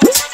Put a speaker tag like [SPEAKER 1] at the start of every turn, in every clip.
[SPEAKER 1] Woo!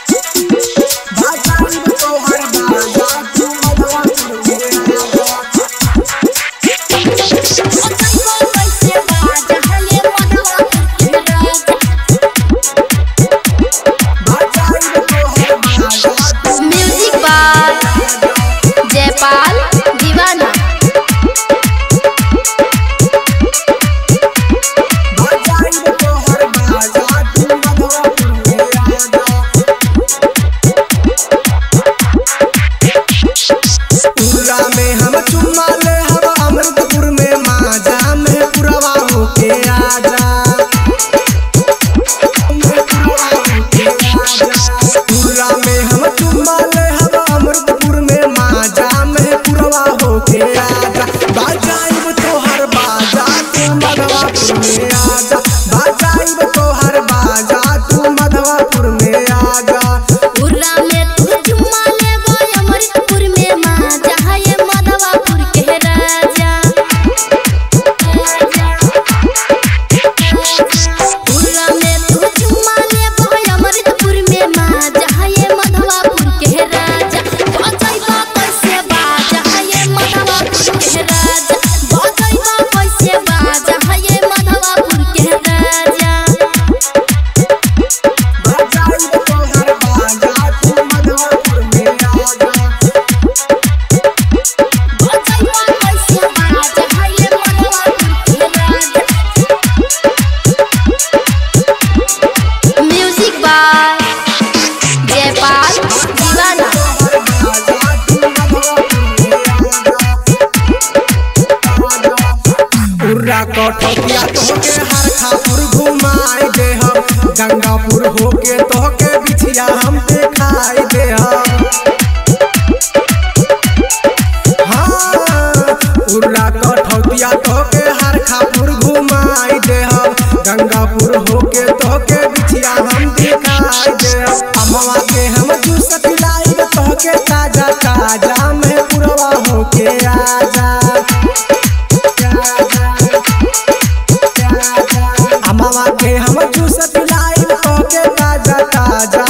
[SPEAKER 1] Kathautiya तोहके हर खापुर घुमाई दे हम गंगापुर होके तोहके बिछिया हम दिखाई दे हम हाँ, उर्रा तोहके हर खापुर घुमाई दे हम गंगापुर होके तोहके बिछिया हम दिखाई दे हम। अमवा के हम जूस पिलाई तोहके ताज़ा ताज़ा अमवा के हम जूस पिलाई के ताज़ा ताज़ा।